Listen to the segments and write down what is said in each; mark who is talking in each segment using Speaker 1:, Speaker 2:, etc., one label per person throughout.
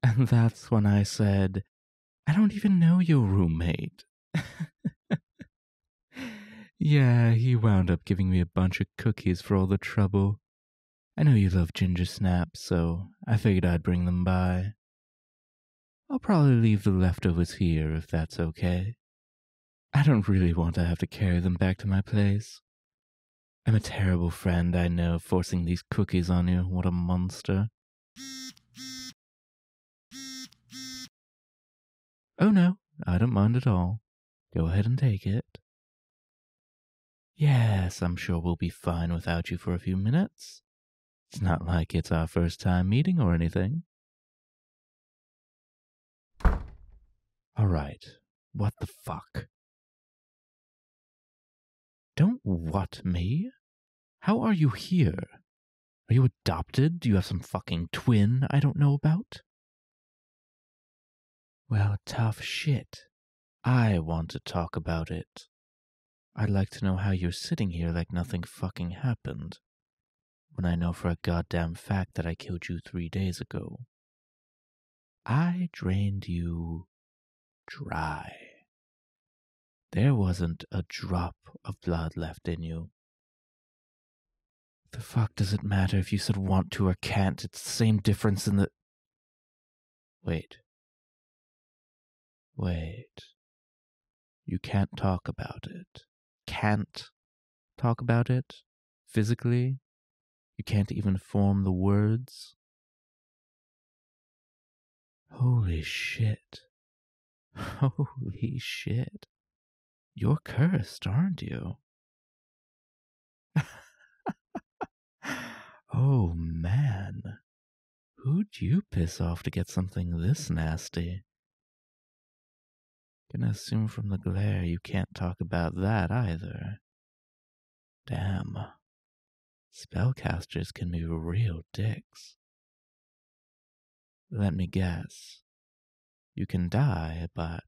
Speaker 1: And that's when I said, I don't even know your roommate. yeah, he wound up giving me a bunch of cookies for all the trouble. I know you love ginger snaps, so I figured I'd bring them by. I'll probably leave the leftovers here if that's okay. I don't really want to have to carry them back to my place. I'm a terrible friend, I know, forcing these cookies on you. What a monster. Oh no, I don't mind at all. Go ahead and take it. Yes, I'm sure we'll be fine without you for a few minutes. It's not like it's our first time meeting or anything. Alright, what the fuck? Don't what me? How are you here? Are you adopted? Do you have some fucking twin I don't know about? Well, tough shit. I want to talk about it. I'd like to know how you're sitting here like nothing fucking happened when I know for a goddamn fact that I killed you three days ago. I drained you dry. There wasn't a drop of blood left in you. The fuck does it matter if you said want to or can't? It's the same difference in the. Wait. Wait. You can't talk about it. Can't talk about it physically? You can't even form the words? Holy shit. Holy shit. You're cursed, aren't you? oh man. Who'd you piss off to get something this nasty? Gonna assume from the glare you can't talk about that either. Damn. Spellcasters can be real dicks. Let me guess. You can die, but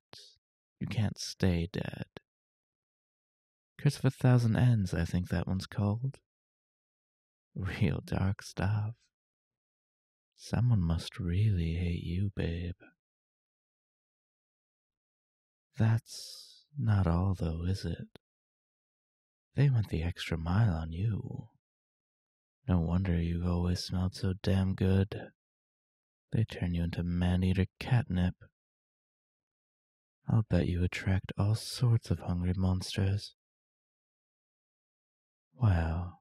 Speaker 1: you can't stay dead. Curse of a Thousand Ends, I think that one's called. Real dark stuff. Someone must really hate you, babe. That's not all, though, is it? They went the extra mile on you. No wonder you always smelled so damn good. They turn you into man-eater catnip. I'll bet you attract all sorts of hungry monsters. Wow.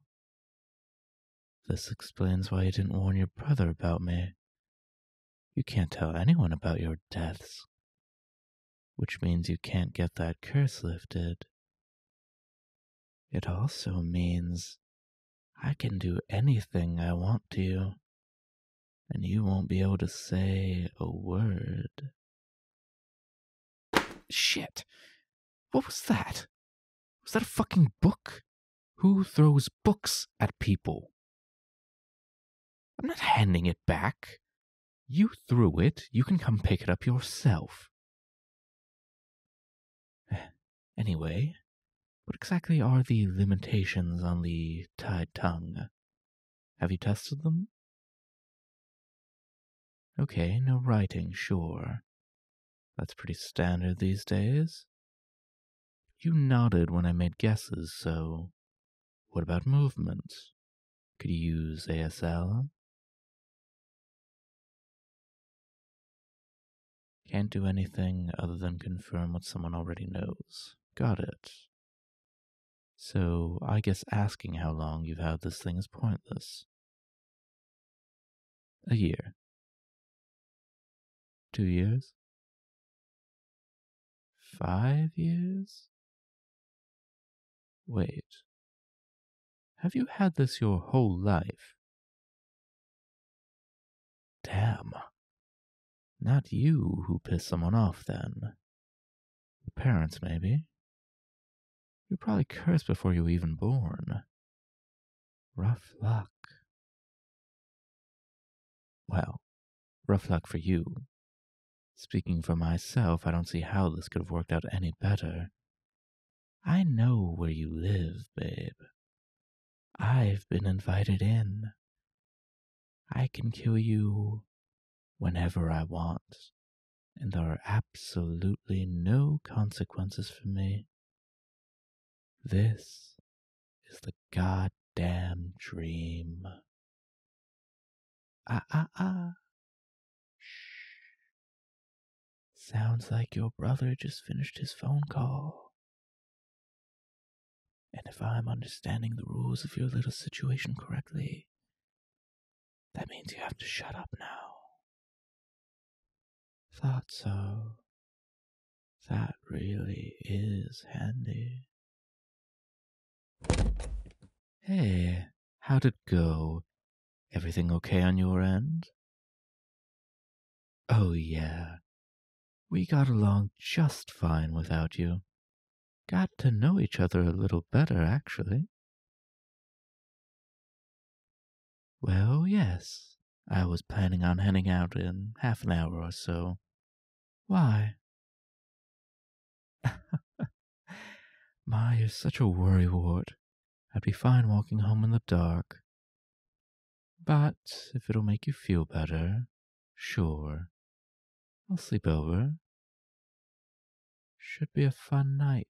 Speaker 1: This explains why you didn't warn your brother about me. You can't tell anyone about your deaths which means you can't get that curse lifted. It also means I can do anything I want to, and you won't be able to say a word. Shit! What was that? Was that a fucking book? Who throws books at people? I'm not handing it back. You threw it. You can come pick it up yourself. Anyway, what exactly are the limitations on the tied tongue? Have you tested them? Okay, no writing, sure. That's pretty standard these days. You nodded when I made guesses, so what about movement? Could you use ASL? Can't do anything other than confirm what someone already knows. Got it. So I guess asking how long you've had this thing is pointless. A year. Two years? Five years? Wait. Have you had this your whole life? Damn. Not you who pissed someone off, then. The parents, maybe. You probably cursed before you were even born. Rough luck. Well, rough luck for you. Speaking for myself, I don't see how this could have worked out any better. I know where you live, babe. I've been invited in. I can kill you whenever I want, and there are absolutely no consequences for me. This is the goddamn dream. Ah, ah, ah. Shh. Sounds like your brother just finished his phone call. And if I'm understanding the rules of your little situation correctly, that means you have to shut up now. Thought so. That really is handy. Hey, how'd it go? Everything okay on your end? Oh, yeah. We got along just fine without you. Got to know each other a little better, actually. Well, yes. I was planning on heading out in half an hour or so. Why? My, you're such a worrywart. I'd be fine walking home in the dark. But if it'll make you feel better, sure. I'll sleep over. Should be a fun night.